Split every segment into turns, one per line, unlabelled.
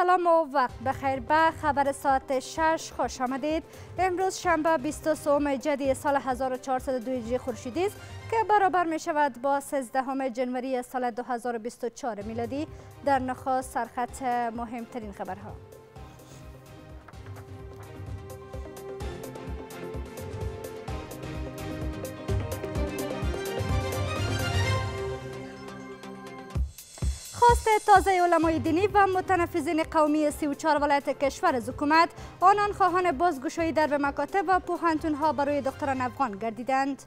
سلام و وقت بخیر. به خبر ساعت 6 خوش آمدید. امروز شنبه 23 جدی سال 1402 خورشیدی است که برابر می شود با 13 جنوری سال 2024 میلادی. در نخست سرخط مهمترین خبرها. خواست تازه علمای دینی و متنفذین قومی 34 ولایت کشور از حکومت آنان خواهان بازگشایی در به مکاتب و پوهنتون ها برای دختران افغان گردیدند.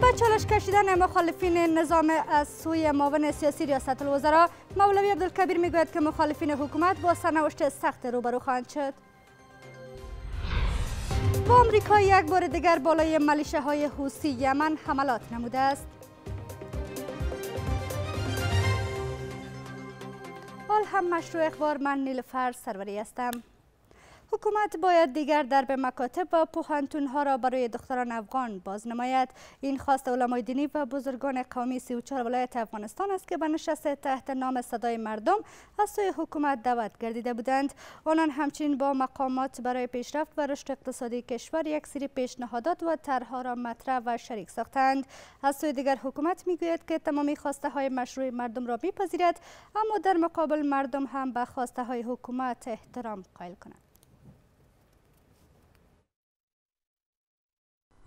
به چالش کشیدن مخالفین نظام از سوی معاون سیاسی ریاست الوزرا مولوی عبدالکبیر می‌گوید که مخالفین حکومت با سرنوشت سخت روبرو خواهند شد. و آمریکا یک بار دیگر بالای ملیشه های حوسی یمن حملات نموده است. حال هم مشروع اخبار من نیلفر سروری هستم. حکومت باید دیگر در به مکاتب و پوهنتون ها را برای دختران افغان باز نماید این خواست علمای دینی و بزرگان قومی 34 ولایت افغانستان است که به نشست تحت نام صدای مردم از سوی حکومت دعوت گردیده بودند. آنان همچنین با مقامات برای پیشرفت و رشد اقتصادی کشور یک سری پیشنهادات و طرحها را مطرح و شریک ساختند. از سوی دیگر حکومت می‌گوید که تمامی خواسته های مشروع مردم را میپذیرد اما در مقابل مردم هم به خواسته های حکومت احترام قائل کنند.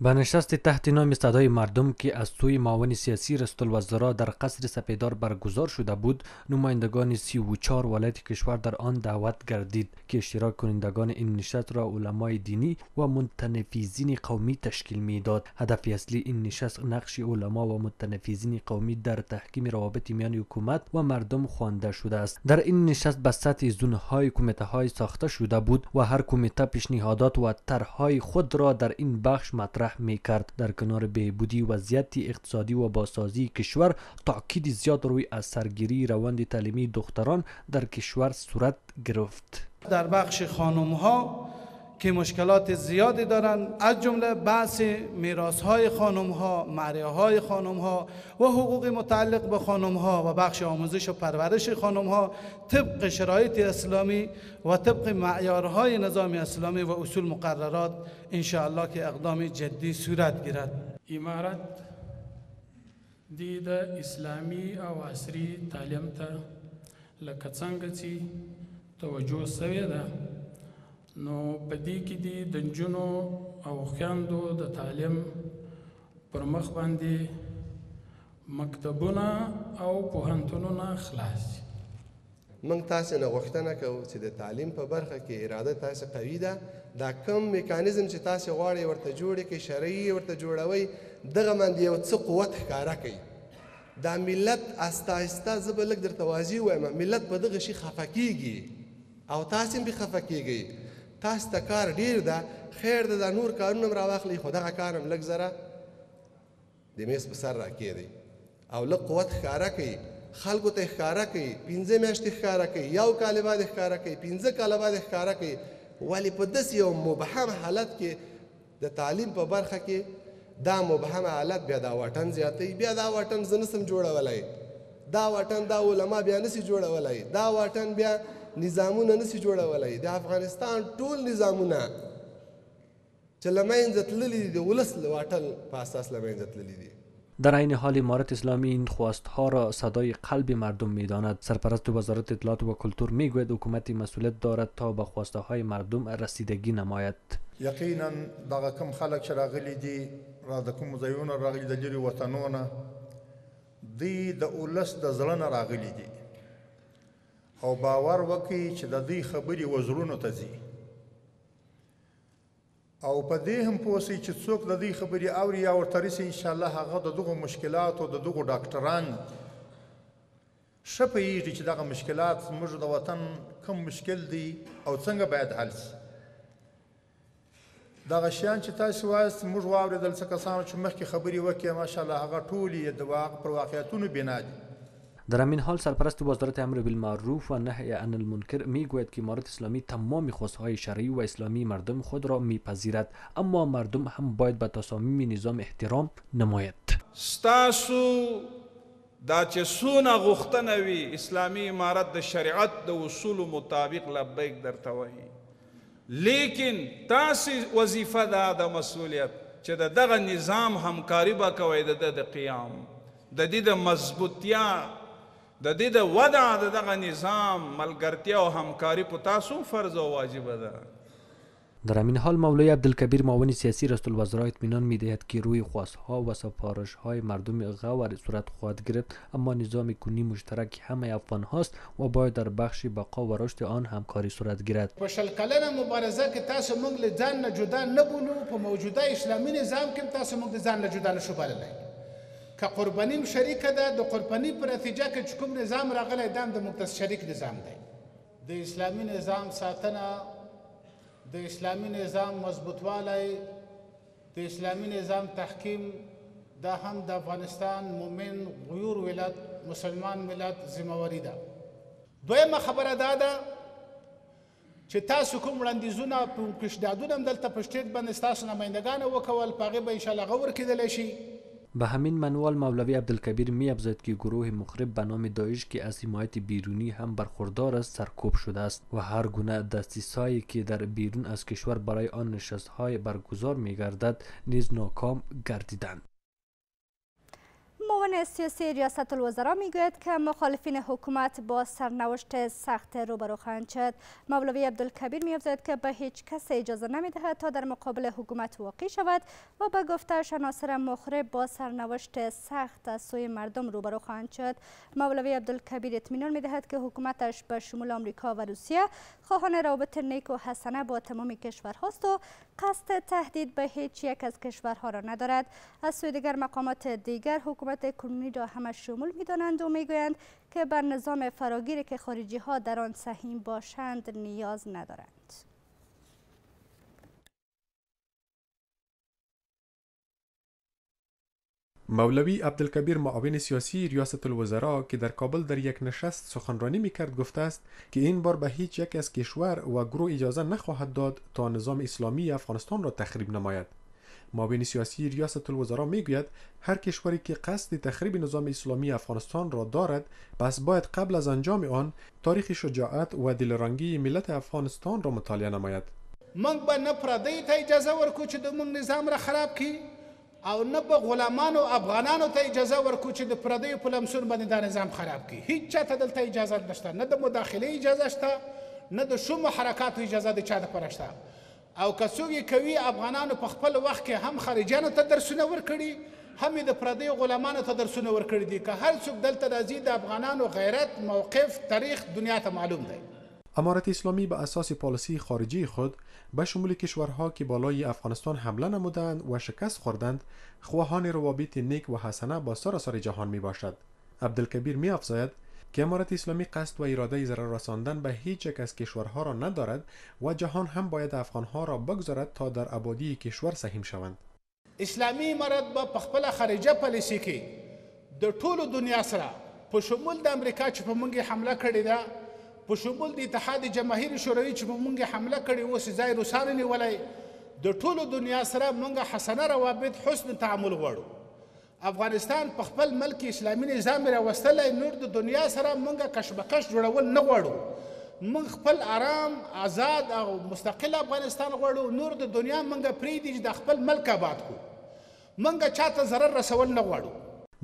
به نشست تحت نام صدای مردم که از سوی معاون سیاسی رست الوزرا در قصر سپیدار برگزار شده بود نمایندگان سی و چهار ولایت کشور در آن دعوت گردید که اشتراک کنندگان این نشست را علمای دینی و متنفیزین قومی تشکیل می‌داد. هدف اصلی این نشست نقش علما و متنفیزین قومی در تحکیم روابط میان حکومت و مردم خوانده شده است. در این نشست به سطح زونهای کمیته های ساخته شده بود و هر کمیته پیشنهادات و طرحهای خود را در این بخش مطرح مطرح می کرد در کنار بهبودی وضعیت اقتصادی و بازسازی کشور تاکید زیاد روی از سرگیری روند تعلیمی دختران در کشور صورت گرفت.
در بخش خانم ها که مشکلات زیادی دارند از جمله بحث میراث های خانم ها معریه های خانم ها و حقوق متعلق به خانم ها و بخش آموزش و پرورش خانم ها طبق شرایط اسلامی و طبق معیارهای نظام اسلامی و اصول مقررات انشاءالله که اقدام جدی صورت گیرد.
امارت دید اسلامی او عصری تعلیم ته لکه توجه سوې ده. نو په دې کې دي د نجونو او خویندو د تعلیم پر مخ باندې مکتبونه او پوهنتونونه خلاص دي
موږ تاسو نه غوښتنه کوو چې د تعلیم په برخه کې اراده تاسو قوي ده. دا کم میکانیزم چې تاسو غواړئ ورته جوړ کړئ شرعي ورته جوړوي دغه باندې یو څه قوت ښکارا کوي دا ملت استا استا زه به لږ درته واضح وایم ملت په دغه شي خفه کیږي او تاسو هم به خفه کیږئ تاسو ته کار ډیر ده خیر ده د نور کارونه راواخلي خو دغه کار هم لږ زره د میز په سر راکېدی او لږ قوت ښکاره کوي خلکو ته ښکاره کوي پنځه میاشتې ښکاره کوي یو کال بعد ښکاره کوي پنځه کاله بعد ښکاره کوي ولی په داسې یو مبهم حالت کې د تعلیم په برخه کې دا مبهم حالت بیا دا واټن زیاتوي بیا دا واټن زه نسم جوړولی دا واټن دا علما بیا نسی جوړولی دا واټن بیا نظامونه نسی جوړولای. د افغانستان ټول نظامونه چې لمنځه تللي دي ولس واټل په اساس لمنځه تللي دي.
در این حال امارت اسلامی این خواست ها را صدای قلب مردم می داند سرپرست وزارت اطلاعات و کلتور می گوید حکومت مسئولیت دارد تا به خواسته های مردم رسیدگی نماید.
یقینا دغه کم خلک چې راغلي دي را د کوم ځایونو راغلي د لري وطنونه دی د ولس د زړه نه راغلي دي او باور وکړي چې د دې خبرې وزرونو ته ځي. او په دې هم پوسي چې څوک د دې خبرې اوري یا ورته رسي ان شاء الله هغه د دغه مشکلات او د دغه ډاکټران شپېږي چې دغه مشکلات موږ د وطن کوم مشکل دي او څنګه باید حل شي دغه شیان چې تاسو وایست موږ واورېدل څه کسانو چې مخکې خبرې وکړي ماشاءالله هغه ټولې د واقع پر واقعیتونو بنا دي
در همین حال سرپرست وزارت امر بالمعروف و نهی عن المنکر میگوید که امارت اسلامی تمام خواستهای شرعی و اسلامی مردم خود را میپذیرد اما مردم هم باید به تصامیم نظام احترام نماید.
ستاسو
دا چې څونه غوښتنه وي اسلامي امارت د شریعت د اصولو مطابق لبیک درته وایي. لیکن تاسې وظیفه ده د مسؤلیت چې د دغه نظام همکاري به کوئ د د قیام. د دې د مضبوطیا د دې د وضع د دغه نظام ملګرتیا او همکاري په تاسو فرض او واجب ده.
در همین حال مولای عبدالکبیر معاون سیاسی رئیس الوزراء اطمینان میدهد که روی خواستها و سفارش های مردم غور صورت خواهد گرفت اما نظام کنی مشترک همه افغان هاست و باید در بخش بقا و رشد آن همکاری صورت گیرد.
په شل کلنه مبارزه کې تاسو موږ له ځان نه جدا نه بولو په موجوده اسلامي نظام کې تاسو موږ د ځان نه جدا نشو بللی که قربانیم شریکه ده د قرباني په نتیجه کې چې کوم نظام راغلی دا د موږ شریک نظام دی. د اسلامي نظام ساتنه د اسلامی نظام مضبوطوالی د اسلامی نظام تحکیم دا هم د افغانستان مومن غیور ولایت مسلمان ملت ذمہواری ده. دویمه خبره دا ده چې تاسو کوم وړاندیزونه په پیشنهادونه هم دلته په سټیټ باندې ستاسو نمایندګان وکول په هغې به انشاءالله غور کېدلی شي
به همین منوال مولوی عبدالکبیر می افزاید که گروه مخرب به نام داعش که از حمایت بیرونی هم برخوردار است سرکوب شده است و هر گونه دستیسایی که در بیرون از کشور برای آن نشست های برگزار می گردد نیز ناکام گردیدند.
معاون سیاسی ریاست الوزرا می‌گوید که مخالفین حکومت با سرنوشت سخت روبرو خواهند شد. مولوی عبدالکبیر میافزاید که به هیچ کس اجازه نمی‌دهد تا در مقابل حکومت واقع شود و به گفتهش عناصر مخرب با سرنوشت سخت از سوی مردم روبرو خواهند شد. مولوی عبدالکبیر اطمینان می‌دهد که حکومتش به شمول آمریکا و روسیه خواهان روابط نیک و حسنه با تمام کشورهاست و قصد تهدید به هیچ یک از کشورها را ندارد. از سوی دیگر مقامات دیگر حکومت کنونی را همه شمول می دانند و می گویند که بر نظام فراگیری که خارجی ها در آن سهیم باشند نیاز ندارند.
مولوی عبدالکبیر معاون سیاسی ریاست الوزراء که در کابل در یک نشست سخنرانی می‌کرد گفته است که این بار به هیچ یک از کشور و گروه اجازه نخواهد داد تا نظام اسلامی افغانستان را تخریب نماید معاون سیاسی ریاست الوزراء میگوید هر کشوری که قصد تخریب نظام اسلامی افغانستان را دارد پس باید قبل از انجام آن تاریخ شجاعت و دلرنگی ملت افغانستان را مطالعه نماید.
موږ به نه پردیو ته اجازه ورکو چې د نظام را خراب کړي او نه به غلامانو افغانانو ته اجازه ورکو چې د پردیو په لمسون باندې دا نظام خراب کړي هیڅ چاته دلته اجازه نشته نه د مداخلې اجازه شته نه د شومو حرکاتو اجازه د چا دپاره شته او یې کوي افغانانو په خپل وخت کې هم خارجیانو ته درسونه ورکړي هم د پردیو غلامانو ته درسونه ورکړي دي. که هر څوک دلته راځي د افغانانو غیرت موقف تاریخ دنیا ته معلوم دی.
امارت اسلامی به اساس پالیسی خارجی خود به شمول کشورها که بالای افغانستان حمله نمودند و شکست خوردند خواهان روابط نیک و حسنه با سراسر جهان می باشد عبدالکبیر می افزاید که امارت اسلامی قصد و اراده ضرر رساندن به هیچ یک از کشورها را ندارد و جهان هم باید افغانها را بگذارد تا در آبادی کشور سهیم شوند.
اسلامی امارت به په خپله خارجه پالیسي کې د ټولو دنیا سره په شمول د امریکا چې په موږ حمله کړې ده په شمول د اتحاد جماهیر شوروي چې په موږ حمله کړې اوس ځای روسانو نیولی. د ټولو دنیا سره موږ حسنه روابط حسن تعامل غواړو افغانستان په خپل ملک اسلامي نظام راوستلی نور د دنیا سره موږ کشمکش جوړول نه غواړو. موږ خپل آرام آزاد او مستقل افغانستان غواړو نور د دنیا موږ پرېږدي چې د خپل ملک آباد کړو. موږ چاته ضرر رسول نه غواړو.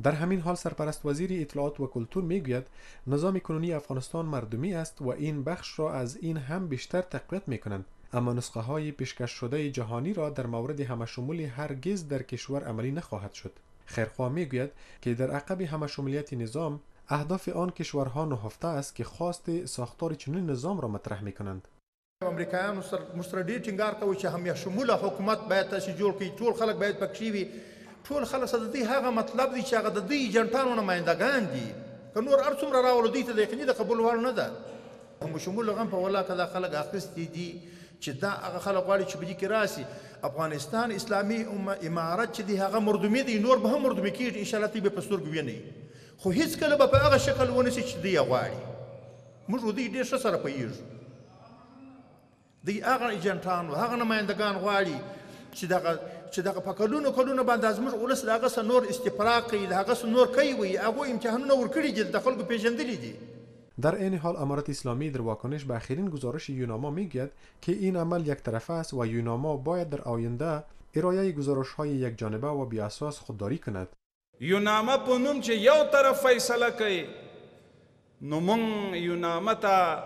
در همین حال سرپرست وزیر اطلاعات و کلتور میگوید نظام کنونی افغانستان مردمی است و این بخش را از این هم بیشتر تقویت میکنند. اما نسخه های پیشکش شده جهانی را در مورد همه شمولی هرگز در کشور عملی نخواهد شد خیرخواه میگوید که در عقب همه شمولیت نظام اهداف آن کشورها نهفته است که خواست ساختار چنین نظام را مطرح میکنند.
امریکایانو سره ډېر ټینګار کوي چې همیا شموله حکومت باید تاسې جوړ کړي ټول خلک باید پکې وي. ټول خلک د دې هغه مطلب دی چې هغه د دوی ایجنټانو نمایندګان دي. که نور هر څومره راولو دوی ته د یقیني د قبول وړ نه ده. هم شمول غم په ولا دا خلک اخیستي دي چې دا هغه خلک غواړي چې دې کې راسي افغانستان اسلامي امارت چې دی هغه مردمي دی نور به هم مردمي کېږي انشاءالله دوی به په سترګو وینئ. خو هیڅکله به په هغه شکل ونیسي چې دوی غواړي. موږ دوی ډېر ښه سره پوهېږو. دوی هغه ایجنټان هغه نمایندګان غواړي چې دغه چې دغه په کلونو کلونو باندې زموږ ولس د هغه څه نور استفراق کوي د هغه څه نور کوي وي. هغوی امتحانونه ورکړي دي د خلکو پیژندلي دي
در این حال امارات اسلامی در واکنش به آخرین گزارش یوناما می‌گوید که این عمل یک طرفه است و یوناما باید در آینده ارائه گزارش های یک جانبه و بی اساس خودداری کند.
یونامه په نوم چې یو طرف فیصله کوي نو مونږ یونامه ته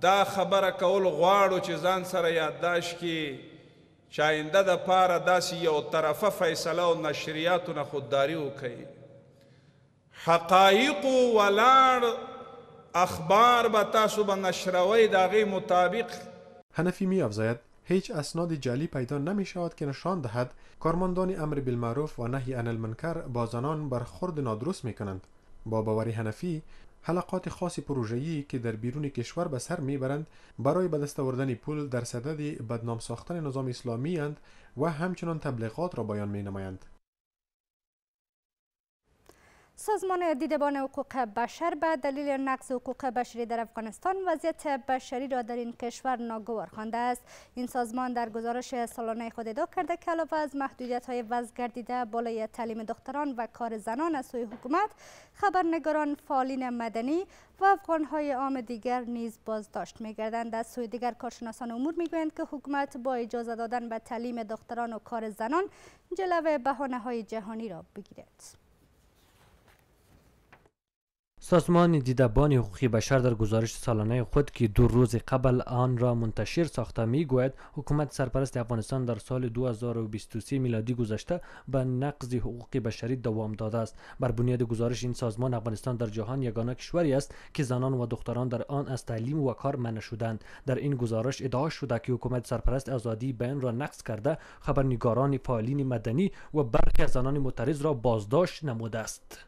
دا خبره کول غواړو چې ځان سره یادداشت کړي چې آینده د پاره داسې یو طرفه فیصله او نشریاتونه خودداري وکړي حقایقو ولاړ اخبار به تاسو به نشروي د هغې مطابق
حنفی می افزاید هیچ اسناد جعلی پیدا نمی شود که نشان دهد کارمندان امر بالمعروف و نهی عن المنکر با زنان برخورد نادرست می کنند با باور حنفی حلقات خاص پروژه‌ای که در بیرون کشور به سر می‌برند برای به دست آوردن پول در صدد بدنام ساختن نظام اسلامی اند و همچنان تبلیغات را بیان می نمایند.
سازمان دیدبان حقوق بشر به دلیل نقض حقوق بشری در افغانستان وضعیت بشری را در این کشور ناگوار خوانده است. این سازمان در گزارش سالانه خود ادعا کرده که علاوه از محدودیت های وضع گردیده بالای تعلیم دختران و کار زنان از سوی حکومت خبرنگاران فعالین مدنی و افغان های عام دیگر نیز بازداشت میگردند. از سوی دیگر کارشناسان امور می‌گویند که حکومت با اجازه دادن به تعلیم دختران و کار زنان جلو بهانه های جهانی را بگیرد.
سازمان دیدبان حقوقی بشر در گزارش سالانه خود که دو روز قبل آن را منتشر ساخته می گوید حکومت سرپرست افغانستان در سال 2023 میلادی گذشته به نقض حقوق بشری دوام داده است. بر بنیاد گزارش این سازمان افغانستان در جهان یگانه کشوری است که زنان و دختران در آن از تعلیم و کار منع شدند. در این گزارش ادعا شده که حکومت سرپرست آزادی بیان را نقض کرده خبرنگاران فعالین مدنی و برخی از زنان معترض را بازداشت نموده است.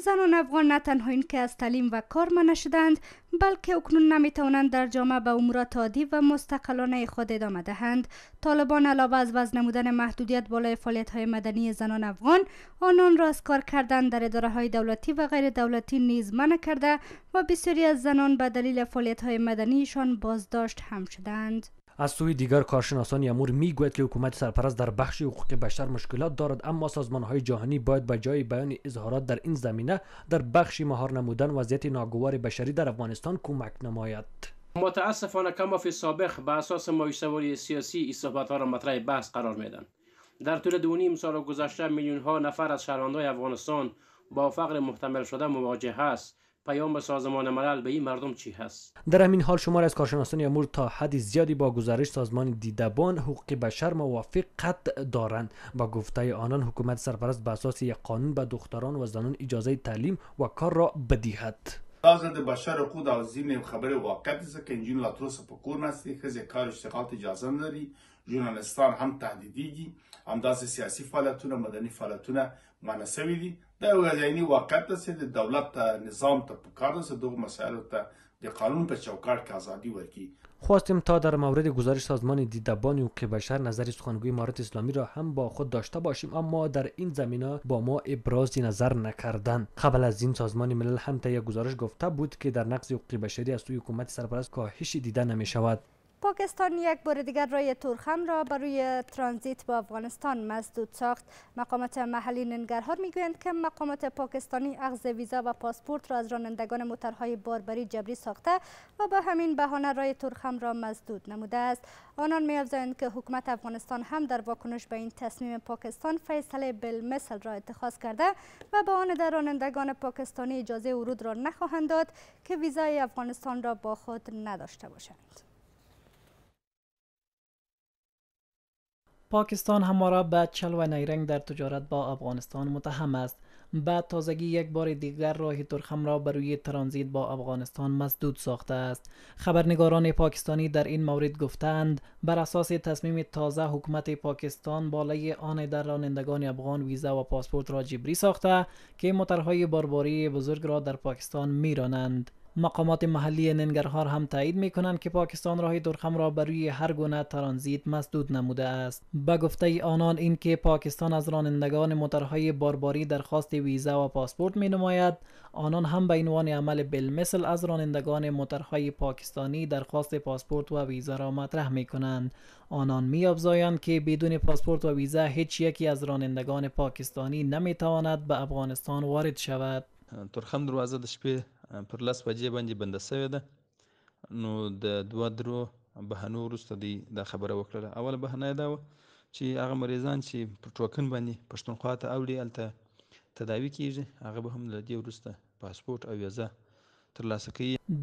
زنان افغان نه تنها این که از تعلیم و کار منع شدند بلکه اکنون نمی توانند در جامعه به امورات عادی و مستقلانه خود ادامه دهند. طالبان علاوه از وضع نمودن محدودیت بالای فعالیت های مدنی زنان افغان آنان را از کار کردن در اداره های دولتی و غیر دولتی نیز منع کرده و بسیاری از زنان به دلیل فعالیت های مدنیشان بازداشت هم شدند.
از سوی دیگر کارشناسان امور می‌گوید که حکومت سرپرست در بخش حقوق بشر مشکلات دارد اما سازمان های جهانی باید به جای بیان اظهارات در این زمینه در بخش مهار نمودن وضعیت ناگوار بشری در افغانستان کمک نماید.
متاسفانه کما فی سابق به اساس مایسواری سیاسی صحبت ها را مطرح بحث قرار میدن در طول دو نیم سال گذشته میلیون ها نفر از شهروندان افغانستان با فقر محتمل شده مواجه است پیام سازمان ملل به این مردم چی هست؟
در همین حال شمار از کارشناسان امور تا حد زیادی با گزارش سازمان دیدبان حقوق بشر موافقت دارند. با گفته آنان حکومت سرپرست به اساس یک قانون به دختران و زنان اجازه تعلیم و کار را بدهد
د بشر حقوق د عظیم خبره واقعیت است که انجین لا تر اوسه په کور نستي ښځې کار اشتغال اجازه لري ژورنالستان هم تهدیدیږي. همداسې سیاسي فعالیتونه مدني فعالیتونه منع سوي دي دا یو عیني واقعیت ده چې د دولت ته نظام ته پکار ده چې دغو مسایلو ته د قانون په چوکاټ کې ازادي ورکړي
خواستیم تا در مورد گزارش سازمان دیدبان حقوق بشر نظر سخنگوی امارات اسلامی را هم با خود داشته باشیم اما در این زمینه با ما ابراز نظر نکردند قبل از این سازمان ملل هم تا یک گزارش گفته بود که در نقض حقوق بشری از سوی حکومت سرپرست کاهشی دیده نمی شود
پاکستان یک بار دیگر رای تورخم را روی ترانزیت با افغانستان مسدود ساخت. مقامات محلی ننگرهار می‌گویند که مقامات پاکستانی اخذ ویزا و پاسپورت را از رانندگان موترهای باربری جبری ساخته و با همین بهانه رای تورخم را مسدود نموده است. آنان میافزایند که حکومت افغانستان هم در واکنش به این تصمیم پاکستان فیصله بالمثل را اتخاذ کرده و به آن در رانندگان پاکستانی اجازه ورود را نخواهند داد که ویزای افغانستان را با خود نداشته باشند.
پاکستان همواره به چل و نیرنگ در تجارت با افغانستان متهم است. بعد تازگی یک بار دیگر راه ترخم را بر روی ترانزیت با افغانستان مسدود ساخته است. خبرنگاران پاکستانی در این مورد گفتند بر اساس تصمیم تازه حکومت پاکستان بالای آن در رانندگان افغان ویزا و پاسپورت را جبری ساخته که موترهای بارباری بزرگ را در پاکستان میرانند. مقامات محلی ننگرهار هم تایید می کنند که پاکستان راه ترخم را بر روی هر گونه ترانزیت مسدود نموده است. به گفته آنان این که پاکستان از رانندگان موترهای بارباری درخواست ویزا و پاسپورت می نماید آنان هم به عنوان عمل بالمثل از رانندگان موترهای پاکستانی درخواست پاسپورت و ویزا را مطرح می کنند آنان می افزایند که بدون پاسپورت و ویزا هیچ یکی از رانندگان پاکستانی نمی تواند به افغانستان وارد شود.
ترخم دروازه د شپې پر لس بجې باندې بنده سوې ده. نو د دوه درو بهانو وروسته دوی دا خبره وکړله. اوله بهانه یې دا وه چې هغه مریضان چې په ټوکن باندې پښتونخوا ته اوړي هلته تداوي کیږي. هغه به هم له دې وروسته پاسپورت او ویزه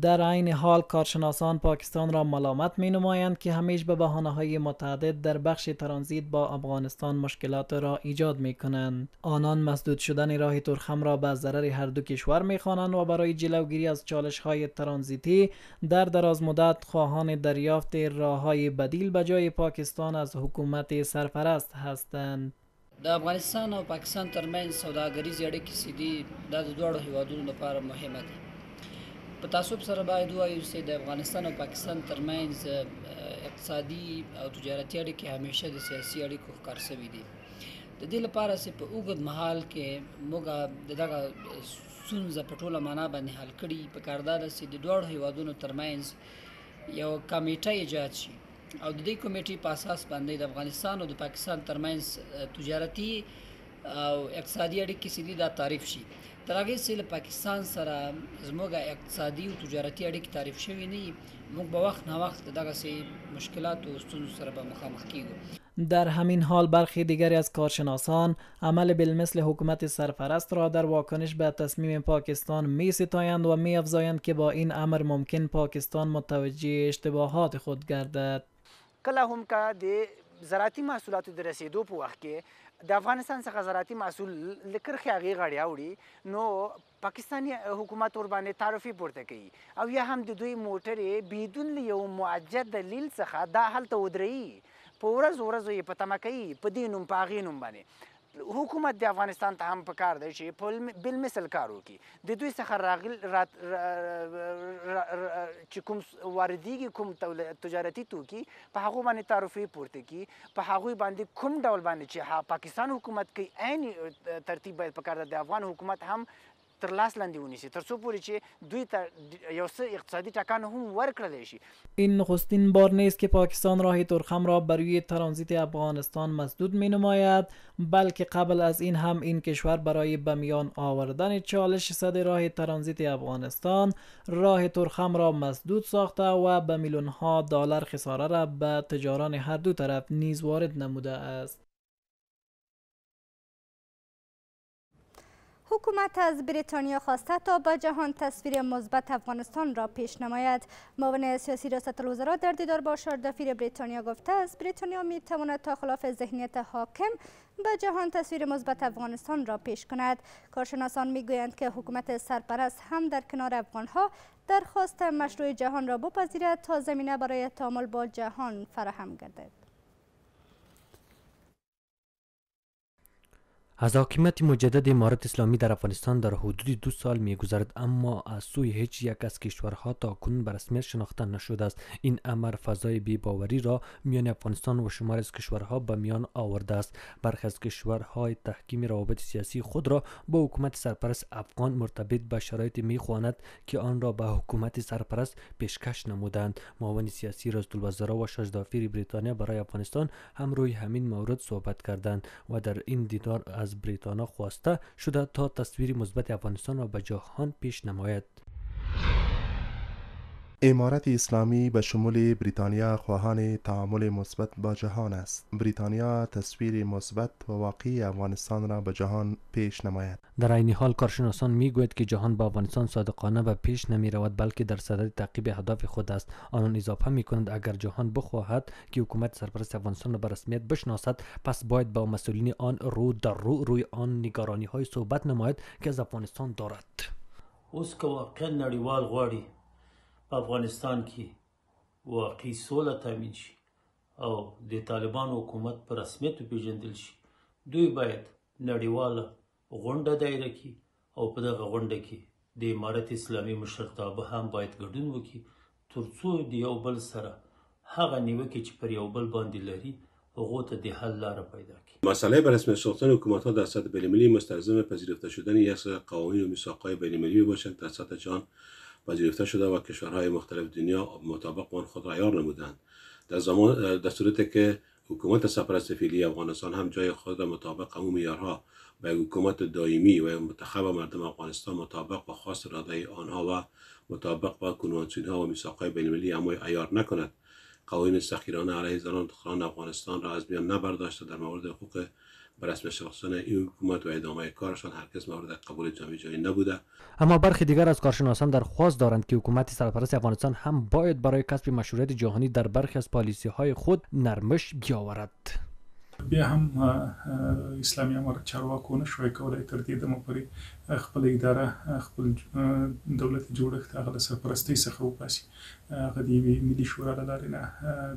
در عین حال کارشناسان پاکستان را ملامت می نمایند که همیش به بحانه های متعدد در بخش ترانزیت با افغانستان مشکلات را ایجاد می کنند. آنان مسدود شدن راه ترخم را به ضرر هر دو کشور می خوانند و برای جلوگیری از چالش های ترانزیتی در دراز مدت خواهان دریافت راه های بدیل به جای پاکستان از حکومت سرپرست هستند.
د افغانستان او پاکستان ترمنځ سوداګریزې اړیکې دا د دواړو هیوادونو لپاره مهمه دي په تاسو سره باید وایو چې د افغانستان او پاکستان ترمنځ اقتصادي او تجارتي اړیکې همیشه د سیاسي اړیکو ښکار شوي دي. د دې لپاره چې په اوږد مهال کې موږ دغه ستونزه په ټوله معنا باندې حل کړي په کار ده چې د دواړو هیوادونو ترمنځ یو کمیټه ایجاد شي. او د دې کمیټې په اساس باندې د افغانستان او د پاکستان ترمنځ تجارتي او اقتصادي اړیکې سړي دا تعریف شي تر هغه چې پاکستان سره زموږ اقتصادي او تجارتي اړیکې تعریف شوی نه موږ به وخت نه وخت دغه سي مشکلات او ستونزو سره به مخامخ کیږو.
در همین حال برخی دیگری از کارشناسان عمل بالمثل حکومت سرپرست را در واکنش به تصمیم پاکستان می ستایند و می افزایند که با این امر ممکن پاکستان متوجه اشتباهات خود گردد.
کله هم که د زراعتي محصولاتو د رسیدو په وخت کې د افغانستان څخه زراعتي محصول لکرخي هغه غړی اوړي نو پاکستانی حکومت ور باندې تعرفي پورته کوي. او یا هم د دوی موټرې بدون یو معجد دلیل څخه دا هلته ودري په ورځ ورځ یې په تمه کوي په دینوم په غینوم باندې حکومت د افغانستان ته هم پکار دی چې بل مثل کار وکړي د دوی څخه راغل چې کوم واردېږي کوم تجارتي توکي په هغه باندې تعرفي پورته کی په هغه باندې کوم ډول باندې چې پاکستان حکومت کوي عین ترتیب باید پکار د افغان حکومت هم تر لاس لاندې ونیسي تر څو پورې چې دوی ته یو څه اقتصادی ټکان هم ورکړل شي.
این نخستین بار نیست که پاکستان راه ترخم را بر روی ترانزیت افغانستان مسدود می نماید بلکه قبل از این هم این کشور برای به میان آوردن چالش صد راه ترانزیت افغانستان راه ترخم را مسدود ساخته و به میلیون ها دلار خساره را به تجاران هر دو طرف نیز وارد نموده است.
حکومت از بریتانیا خواسته تا به جهان تصویر مثبت افغانستان را پیش نماید. معاون سیاسی ریاست الوزرا در دیدار با شاردفیر بریتانیا گفته است بریتانیا می تواند تا خلاف ذهنیت حاکم به جهان تصویر مثبت افغانستان را پیش کند. کارشناسان می‌گویند که حکومت سرپرست هم در کنار افغانها درخواست مشروع جهان را بپذیرد تا زمینه برای تعامل با جهان فراهم گردد.
از حاکمیت مجدد امارت اسلامی در افغانستان در حدود دو سال می گذرد اما از سوی هیچ یک از کشورها تا کنون به رسمیت شناخته نشده است. این امر فضای بی باوری را میان افغانستان و شمار از کشورها به میان آورده است. برخی از کشورهای تحکیم روابط سیاسی خود را با حکومت سرپرست افغان مرتبط به شرایط می خواند که آن را به حکومت سرپرست پیشکش نمودند. معاون سیاسی رئیس الوزراء و شاهدافیر بریتانیا برای افغانستان هم روی همین مورد صحبت کردند و در این دیدار از بریتانیا خواسته شده تا تصویر مثبت افغانستان را به جهان پیش نماید.
امارت اسلامی به شمول بریتانیا خواهان تعامل مثبت با جهان است بریتانیا تصویر مثبت و واقعی افغانستان را به جهان پیش نماید
در این حال کارشناسان میگوید که جهان با افغانستان صادقانه به پیش نمی رود بلکه در صدد تعقیب اهداف خود است آنان اضافه می کنند اگر جهان بخواهد که حکومت سرپرست افغانستان را به رسمیت بشناسد پس باید با مسئولین آن رو در رو روی آن نگرانی های صحبت نماید که از افغانستان دارد
اوس که واقعا نړیوال غواړي په افغانستان کې واقعي سوله تامین شي او د طالبانو حکومت په رسمیت وپیژندل شي. دوی باید نړیواله غونډه دایره کړي او په دغه غونډه کې د امارت اسلامي مشرتابه هم باید ګډون وکړي ترڅو د یو بل سره هغه نیوکې چې پر یو بل باندې لري هغو ته د حل لاره پیدا کړي.
مسئله به رسمیت ساختن حکومت ها در سطح بینالمللی مستلزم پذیرفته شدن یک قوانین و میثاقهای بینالمللی باشد در سطح جهان پذیرفته شده و کشورهای مختلف دنیا مطابق آن خود را نمودند. در زمان در صورتی که حکومت سرپرست فعلی افغانستان هم جای خود را مطابق همون معیارها و حکومت دائمی و منتخب مردم افغانستان مطابق با خواست اراده آنها و مطابق با کنوانسیون ها و میثاقهای بینالمللی اما عیار نکند. قوانین سخیرانه علیه زنان دختران افغانستان را از میان نبرداشته در مورد حقوق بر رسم شخصان این حکومت و ادامه کارشان هرگز مورد قبول جمعی جایی نبوده.
اما برخی دیگر از کارشناسان درخواست دارند که حکومت سرپرست افغانستان هم باید برای کسب مشروعیت جهانی در برخی از پالیسی های خود نرمش بیاورد.
بیا هم اسلامي امارت چارواکو نشوای کولای تر دې دمه پورې خپل اداره خپل دولت جوړښت هغه د سرپرستۍ څخه وباسي هغه د یوې ملي شورا له لارې نه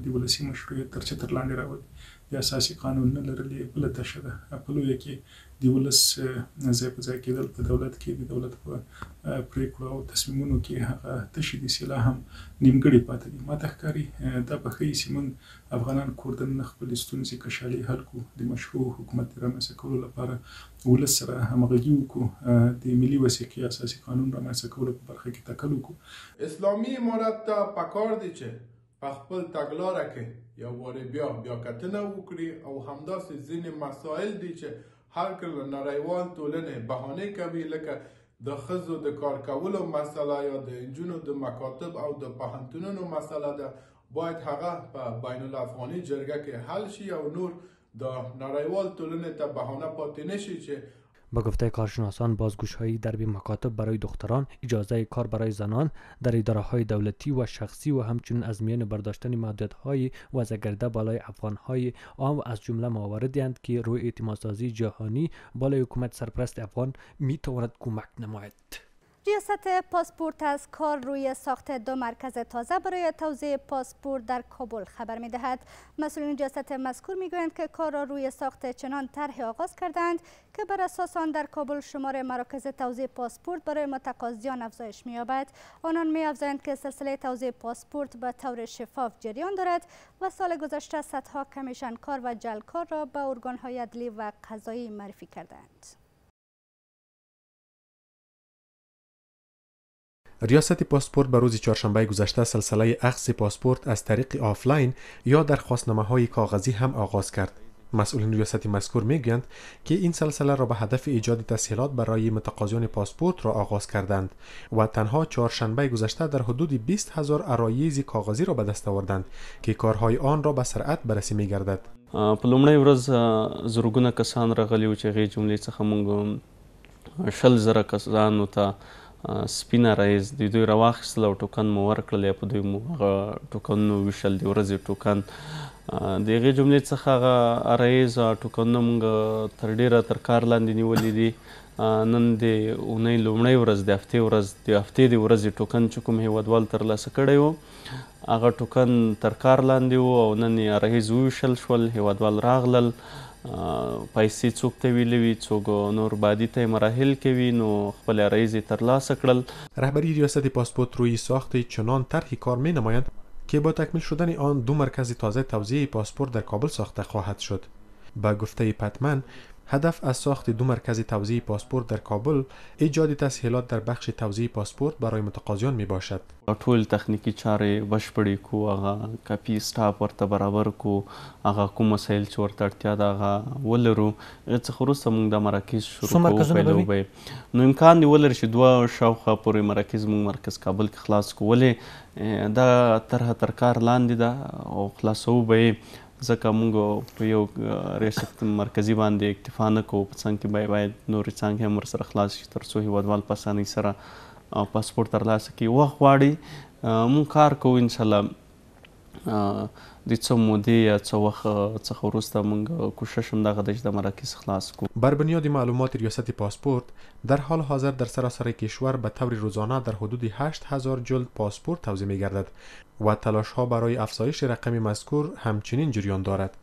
د ولسي مشروعیت تر چتر لاندې راولي د اساسي قانون نه لرلې بله تشه ده. په لویه کې د ولس ځای په ځای کېدل په دولت کې د دولت په پریکړو او تصمیمونو کې هغه تشې دي چې لا هم نیمګړي پاتې دي. ما ته ښکاري دا ښیي چې موږ افغانان کور دننه خپلې ستونزې کشالې حل کړو د مشروع حکومت رامنځته کولو لپاره ولس سره همغږي وکړو. د ملي وثیقې اساسي قانون رامنځته کولو په برخه کې تکل وکړو.
اسلامي امارت ته پکار دی چې په خپل تګلاره کې. یو وارې بیا بیا کتنه وکړي او همداسې ځینې مسایل دي چې هر کله نړیوال ټولنې بهانه کوي لکه د خزو د کار کولو مسله یا د انجونو د مکاتب او د پوهنتونونو مسله ده. باید هغه په بین الافغاني جرګه کې حل شي او نور د نړیوال ټولنې ته بهانه پاتې نشي چې
با گفته کارشناسان بازگوشهایی در بی مکاتب برای دختران اجازه کار برای زنان در اداره های دولتی و شخصی و همچنین از میان برداشتن محدودیت های وضعگرده بالای افغان های عام از جمله مواردی که روی اعتمادسازی جهانی بالای حکومت سرپرست افغان می تواند کمک نماید.
ریاست پاسپورت از کار روی ساخت دو مرکز تازه برای توزیع پاسپورت در کابل خبر می دهد. مسئولین ریاست مذکور می گویند که کار را روی ساخت چنان طرح آغاز کردند که بر اساس آن در کابل شمار مراکز توزیع پاسپورت برای متقاضیان افزایش می یابد. آنان می افزایند که سلسله توزیع پاسپورت به طور شفاف جریان دارد و سال گذشته صدها کمیشن کار و جلکار را به ارگانهای عدلی و قضایی معرفی کردند.
ریاست پاسپورت به روز چهارشنبه گذشته سلسله اخذ پاسپورت از طریق آفلاین یا درخواستنامه های کاغذی هم آغاز کرد. مسئولین ریاست مذکور می‌گویند که این سلسله را به هدف ایجاد تسهیلات برای متقاضیان پاسپورت را آغاز کردند و تنها چهارشنبه گذشته در حدود 20 هزار عرایز کاغذی را به دست آوردند که کارهای آن را به سرعت بررسی میگردد.
په لومړی ورځ زرګونه کسان راغلي وو چې هغې جملې څخه موږ شل زره کسانو ته سپینه رایز د دوی راواخیستل او ټوکن مو ورکړل په دوی مو هغه ټوکنونه وویشل د ورځې ټوکن د هغې جملې څخه هغه رایز ټوکنونه مونږ تر ډیره تر کار لاندې نیولي دي نن د اونۍ لومړۍ ورځ د هفتې ورځ د هفتې د ورځې ټوکن چې کوم هیوادوال ترلاسه کړی و هغه ټوکن تر کار لاندې و او نن یې رایز وویشل شول هیوادوال راغلل پیسې څوک ته ویلې وي څوک نور بعدی ته مراحل کوي نو خپل عرایز ترلاسه کړل.
رهبری ریاست پاسپورت روی ساخت چنان طرحی کار می نمایند که با تکمیل شدن آن دو مرکز تازه توزیع پاسپورت در کابل ساخته خواهد شد. با گفته پتمن هدف از ساخت دو مرکز توزیع پاسپورت در کابل ایجاد تسهیلات در بخش توزیع پاسپورت برای متقاضیان می باشد
ټول تخنیکی چارې بشپړې کو هغه کافي سټاف ورته برابر کو هغه کوم مسایل چې ورته اړتیا ده هغه ولرو. څخه وروسته موږ د مراکز شروع کوو نو امکان دی ولر چې دوه شاوخوا پورې مراکز موږ مرکز کابل کې خلاص کو ولې دا طرح تر کار لاندې ده او خلاصو به ځکه موږ په یو ریاست مرکزی باندې اکتفا نه کوو په څنګ کې باید باید نورې څانګې هم ورسره خلاص شي تر څو هیوادوال په اسانۍ سره پاسپورت ترلاسه کړي. وخت غواړي موږ کار کوو انشاءالله د څو مودې یا څو وخت څخه وروسته موږ کوشش هم دغه د مراکز خلاص کو
بر بنیاد معلومات ریاست پاسپورت در حال حاضر در سراسر کشور به طور روزانه در حدود 8000 جلد پاسپورت توزیع می گردد و تلاش ها برای افزایش رقم مذکور همچنین جریان دارد.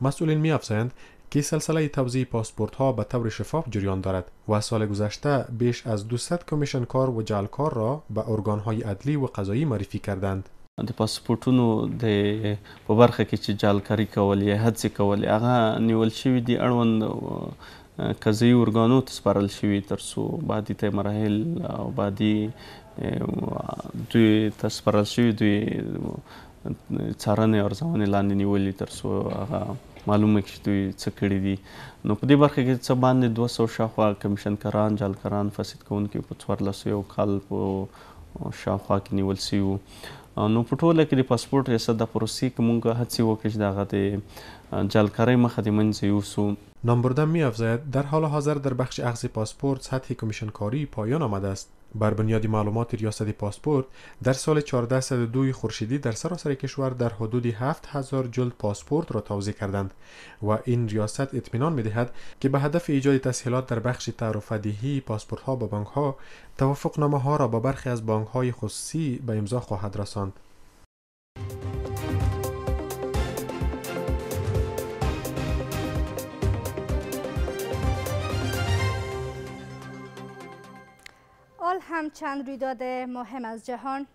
مسئولین می افزایند که سلسله توزیع پاسپورت ها به طور شفاف جریان دارد و سال گذشته بیش از 200 کمیشن کار و جعلکار را به ارگان های عدلی و قضایی معرفی کردند.
د پاسپورتونو د په برخه کې چې جالکاری کول یا هڅې کولې هغه نیول شوي دي اړوند قضایي ارګانو ته سپارل شوي تر څو بعدي ته مراحل او بعدي دوی ته سپارل شوي دوی څارنې او ارزونې لاندې نیولي تر څو هغه معلومه کړي دوی څه کړي دي. نو په دې برخه کې څه باندې دوه سوه شاوخوا کمیشنکاران جالکاران فاسد کوونکي په څوارلسو یو کال په شاوخوا کې نیول سوي وو نو په ټوله کې د پاسپورت ریاست د پروسې که مونږ هڅې وکړو چې د هغه د جعلکارۍ مخه د منځ یوسو.
نامبردن می افزاید در حال حاضر در بخش اخذ پاسپورت سطح کمیشنکاری پایان آمده است بر بنیاد معلومات ریاست پاسپورت در سال 1402 خورشیدی در سراسر کشور در حدود 7000 جلد پاسپورت را توزیع کردند و این ریاست اطمینان می‌دهد که به هدف ایجاد تسهیلات در بخش تعرف دهی پاسپورت ها به بانک ها توافق نامه ها را با برخی از بانک های خصوصی به امضا خواهد رساند.
هم چند رویداد مهم از جهان.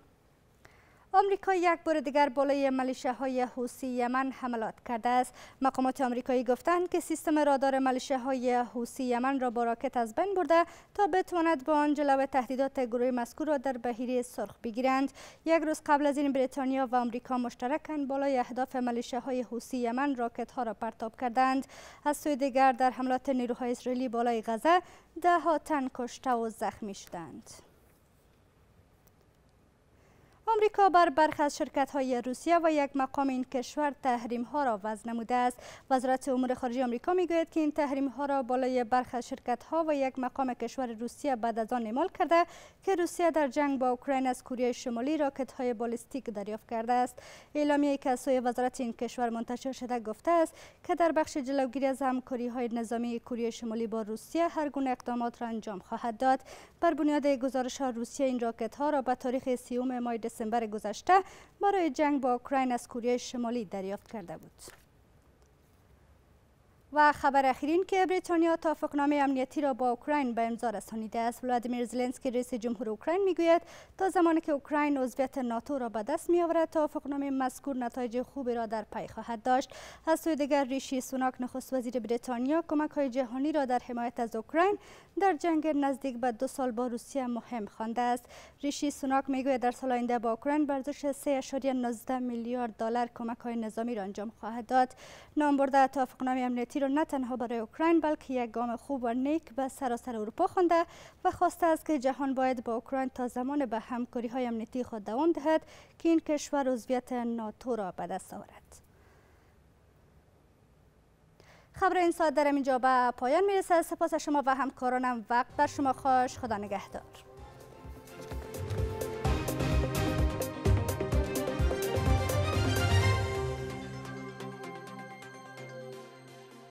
آمریکا یک بار دیگر بالای ملیشه های حوسی یمن حملات کرده است. مقامات آمریکایی گفتند که سیستم رادار ملیشه های حوسی یمن را با راکت از بین برده تا بتواند با آن جلو تهدیدات گروه مذکور را در بحیره سرخ بگیرند. یک روز قبل از این بریتانیا و آمریکا مشترکاً بالای اهداف ملیشه های حوسی یمن راکت ها را پرتاب کردند. از سوی دیگر در حملات نیروهای اسرائیلی بالای غزه ده ها تن کشته و زخمی شدند. آمریکا بر برخی از شرکت های روسیه و یک مقام این کشور تحریم ها را وضع نموده است. وزارت امور خارجه آمریکا می‌گوید که این تحریم ها را بالای برخی از شرکت ها و یک مقام کشور روسیه بعد از آن اعمال کرده که روسیه در جنگ با اوکراین از کره شمالی راکت های بالستیک دریافت کرده است. اعلامیه که از سوی وزارت این کشور منتشر شده گفته است که در بخش جلوگیری از همکاری های نظامی کره شمالی با روسیه هر گونه اقدامات را انجام خواهد داد. بر بنیاد گزارش ها روسیه این راکت ها را به تاریخ 30 ماه دسامبر گذشته برای جنگ با اوکراین از کره شمالی دریافت کرده بود. و خبر اخیرین که بریتانیا توافقنامه امنیتی را با اوکراین به امضا رسانیده است. ولادیمیر زلنسکی رئیس جمهور اوکراین می‌گوید تا زمانی که اوکراین عضویت ناتو را به دست میآورد توافقنامه مذکور نتایج خوبی را در پی خواهد داشت. از سوی دیگر ریشی سوناک نخست وزیر بریتانیا کمک های جهانی را در حمایت از اوکراین در جنگ نزدیک به دو سال با روسیه مهم خوانده است. ریشی سوناک می‌گوید در سال آینده با اوکراین به ارزش 3.19 میلیارد دلار کمک های نظامی را انجام خواهد داد. نامبرده توافقنامه امنیتی را نه تنها برای اوکراین بلکه یک گام خوب و نیک به سراسر اروپا خوانده و خواسته است که جهان باید با اوکراین تا زمان به همکاری های امنیتی خود دوام دهد که این کشور عضویت ناتو را به دست آورد. خبر این ساعت در اینجا به پایان می‌رسد. سپاس شما و همکارانم. وقت بر شما خوش خدا نگهدار.